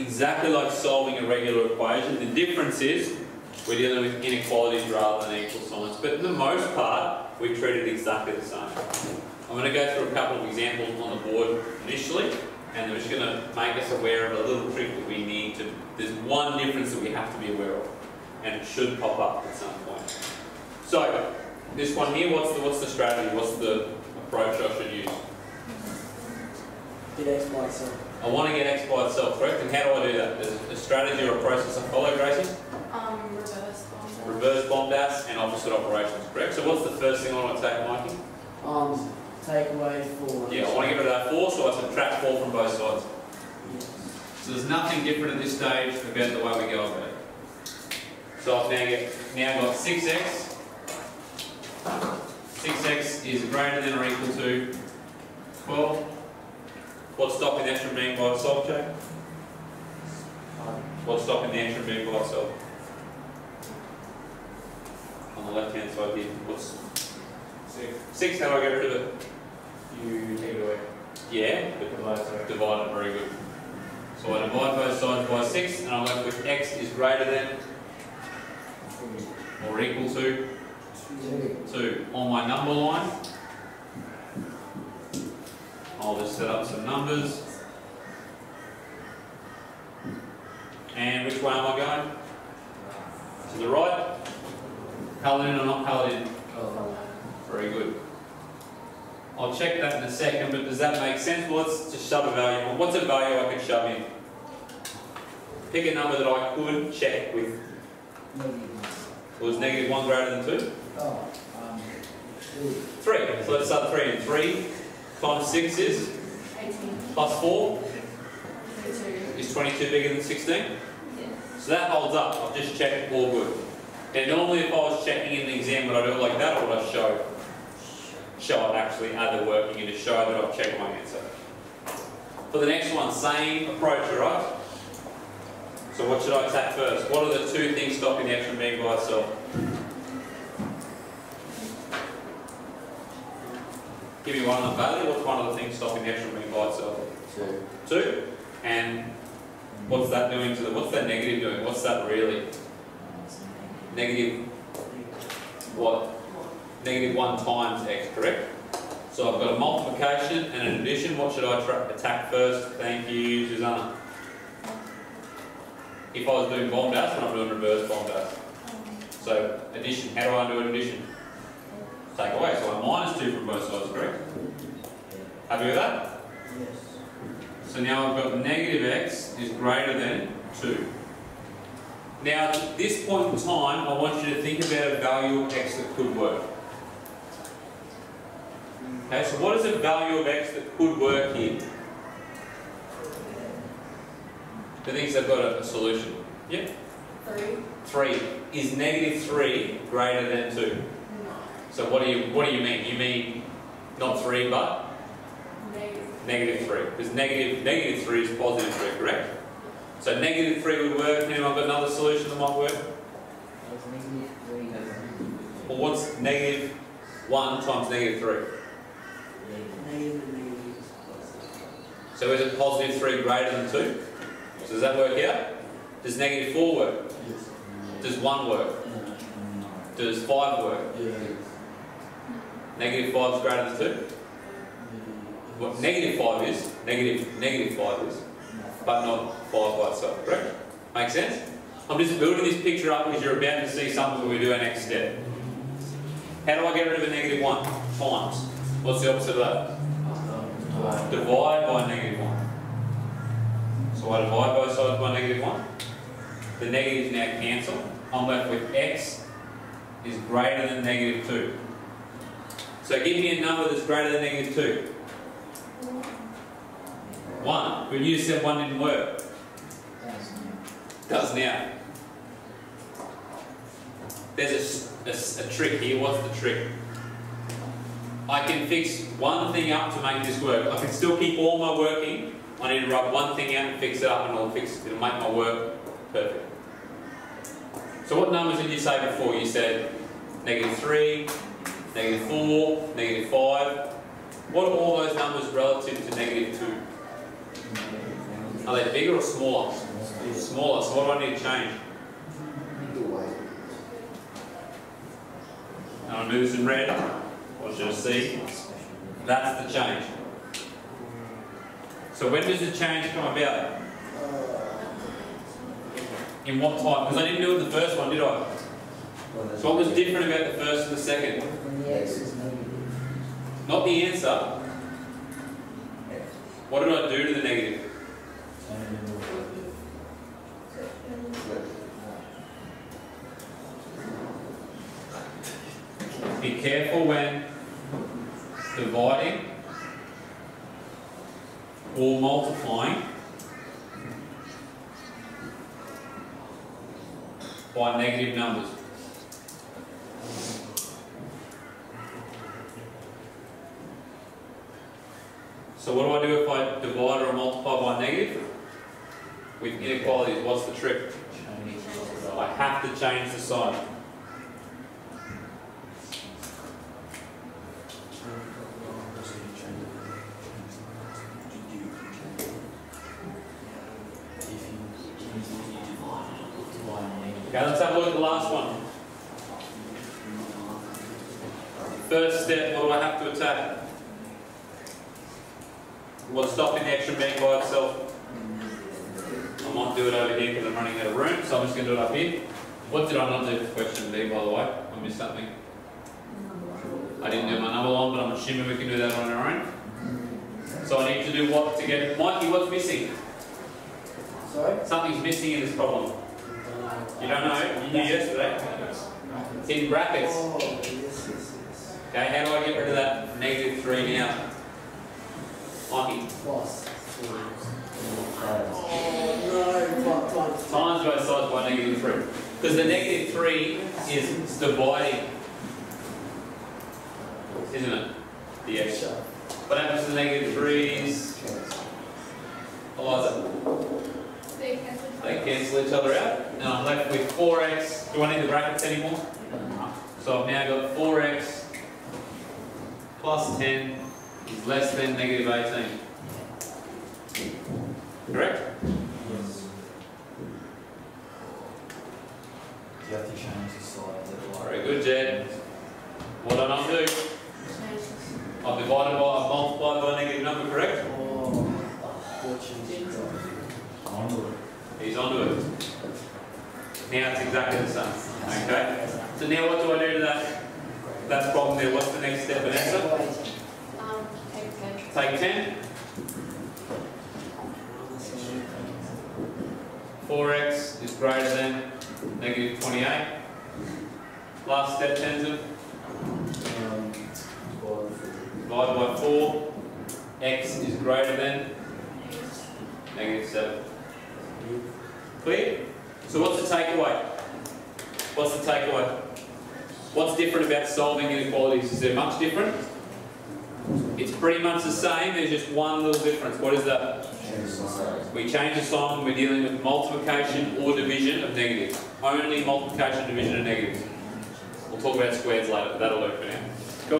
exactly like solving a regular equation. The difference is we're dealing with inequalities rather than equal signs. But in the most part, we treat it exactly the same. I'm going to go through a couple of examples on the board initially, and I'm just going to make us aware of a little trick that we need to, there's one difference that we have to be aware of, and it should pop up at some point. So, this one here, what's the, what's the strategy, what's the approach I should use? Get x. I want to get x by itself, correct? And how do I do that? There's a strategy or a process I follow, Gracie? Um, reverse bomb. Reverse BOMDAS and opposite operations, correct? So what's the first thing I want to take, Mikey? Um, take away four. Yeah, I want to get rid of that 4, so I subtract 4 from both sides. Yes. So there's nothing different at this stage about the way we go about it. So I've now, get, now got 6x. 6x is greater than or equal to 12. What's stopping that from being by itself, Jake? What's stopping the from being by itself? On the left hand side here, what's Six. 6? How do I get rid of it? You take it away. Yeah, but Divide, divide it, very good. So I divide both sides by 6 and I'm left with x is greater than or equal to Two. 2. On my number line, I'll just set up some numbers. And which way am I going? To the right? Coloured in or not coloured in? Very good. I'll check that in a second, but does that make sense? Well, let's just shove a value. What's a value I could shove in? Pick a number that I could check with. Was negative 1 greater than 2? Oh, um, two. 3. So let's start 3 and 3 times 6 is 18. plus 4 32. is 22 bigger than 16. Yeah. So that holds up. I've just checked all good. And normally if I was checking in the exam, would I do it like that or would I show? Show it actually add the working and to show that I've checked my answer. For the next one, same approach, alright? So what should I attack first? What are the two things stopping the action being by itself? Give me one of the value. What's one of the things stopping the action being by itself? Two. Two. And what's that doing to the, what's that negative doing? What's that really? Negative what? Negative 1 times x, correct? So I've got a multiplication and an addition. What should I attack first? Thank you, Susanna. If I was doing BOMDAS, and I'm doing reverse BOMDAS. So addition, how do I do an addition? Take away. So I minus 2 from both sides, correct? Happy with that? Yes. So now I've got negative x is greater than 2. Now, at this point in time, I want you to think about a value of x that could work. Okay, so what is a value of x that could work here? Who thinks they've got a, a solution? Yep. 3. 3. Is negative 3 greater than 2? No. So what do you what do you mean? You mean not 3 but Negative. negative 3? Because negative, negative 3 is positive 3, correct? So negative 3 would work. Anyone got another solution that might work? That's negative. Well, what's negative 1 times negative 3? Negative and negative is So is it positive 3 greater than 2? So does that work out? Does negative 4 work? Yes. Does 1 work? Does 5 work? Negative 5 is greater than 2? What negative 5 is, negative, negative 5 is, but not 5 by itself, correct? Make sense? I'm just building this picture up because you're about to see something when we do our next step. How do I get rid of a negative 1? Times. What's the opposite of that? Divide by negative 1. So I divide both sides by negative 1. The negatives now cancel. I'm left with x is greater than negative 2. So give me a number that's greater than negative 2. 1. But you said 1 didn't work. Does now. There's a trick here. What's the trick? I can fix one thing up to make this work. I can still keep all my working. I need to rub one thing out and fix it up and it'll fix it'll make my work perfect. So what numbers did you say before? You said negative 3, negative 4, negative 5. What are all those numbers relative to negative 2? Are they bigger or smaller? Smaller, so what do I need to change? And I'll do this in red. I want you to see. That's the change. So when does the change come about? In what time? Because I didn't do it the first one, did I? So what was different about the first and the second? Not the answer. What did I do to the negative? Be careful when dividing or multiplying by negative numbers. So what do I do if I divide or multiply by negative? With inequalities, what's the trick? I have to change the sign. Okay, let's have a look at the last one. First step, what do I have to attack? What's stopping the action being by itself? I might do it over here because I'm running out of room, so I'm just going to do it up here. What did I not do for question B, by the way? I missed something. I didn't do my number line, but I'm assuming we can do that on our own. So I need to do what to get... Mikey, what's missing? Sorry? Something's missing in this problem. You don't know? You knew yesterday. It's in brackets. Oh. Okay, how do I get rid of that negative 3 now? Mikey, Plus. Oh, no, times both sides by negative 3. Because the negative 3 is dividing, isn't it? The x. What happens to the negative 3s? Eliza, They cancel. they cancel each other out. And I'm left with 4x. Do I need the brackets anymore? So I've now got 4x plus 10 is less than negative 18. Correct? Yes. You have to change the sides of the line. Very good, Jed. What did I not do? I've divided by, I've multiplied by a negative number, correct? Oh. He's onto it. Now it's exactly the same. Okay? So now what do I do to that, that problem there? What's the next step, Vanessa? Take ten. 4x is greater than negative 28. Last step. Um, Divide by 4. x is greater than negative 7. Clear? So what's the takeaway? What's the takeaway? What's different about solving inequalities? Is there much different? It's pretty much the same, there's just one little difference. What is that? We change the sign when we're dealing with multiplication or division of negatives. Only multiplication, division of negatives. We'll talk about squares later, but that'll work for now.